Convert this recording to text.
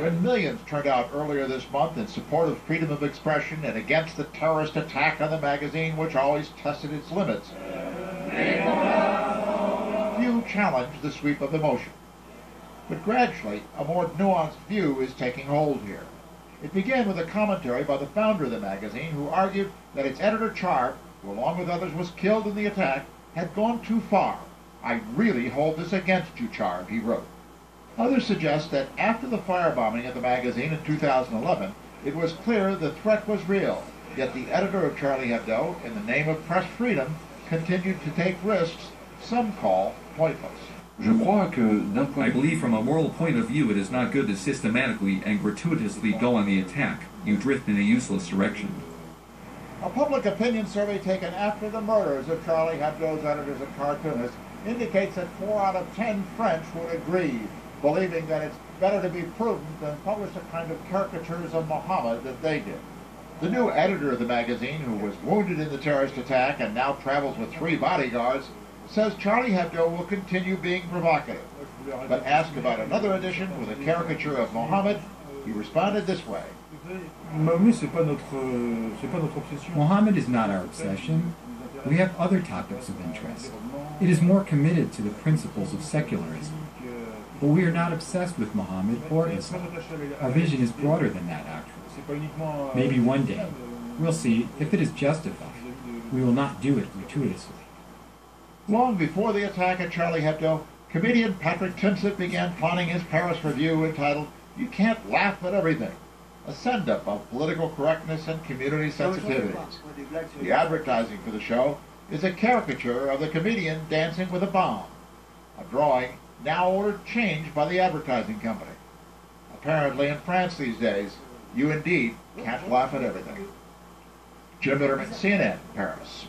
When millions turned out earlier this month in support of freedom of expression and against the terrorist attack on the magazine, which always tested its limits, few challenged the sweep of emotion. But gradually, a more nuanced view is taking hold here. It began with a commentary by the founder of the magazine who argued that its editor Charb, who along with others was killed in the attack, had gone too far. I really hold this against you, Charb, he wrote. Others suggest that after the firebombing of the magazine in 2011, it was clear the threat was real, yet the editor of Charlie Hebdo, in the name of press freedom, continued to take risks some call pointless. Je crois que I believe from a moral point of view it is not good to systematically and gratuitously go on the attack. You drift in a useless direction. A public opinion survey taken after the murders of Charlie Hebdo's editors and cartoonists indicates that four out of ten French would agree, believing that it's better to be prudent than publish the kind of caricatures of Muhammad that they did. The new editor of the magazine, who was wounded in the terrorist attack and now travels with three bodyguards, says Charlie Hebdo will continue being provocative. But asked about another edition with a caricature of Muhammad, he responded this way. Mahomet, c'est pas notre, euh, c'est pas notre obsession. Muhammad is not our obsession. We have other topics of interest. It is more committed to the principles of secularism. But we are not obsessed with Muhammad or Islam. Our vision is broader than that, actually. C'est pas uniquement. Maybe one day, we'll see if it is justified. We will not do it gratuitously. Long before the attack at Charlie Hebdo, comedian Patrick Timsit began planning his Paris review entitled You Can't Laugh at Everything, a send-up of political correctness and community sensitivities. The advertising for the show is a caricature of the comedian dancing with a bomb, a drawing now ordered changed by the advertising company. Apparently in France these days, you indeed can't laugh at everything. Jim Bittermann, CNN, Paris.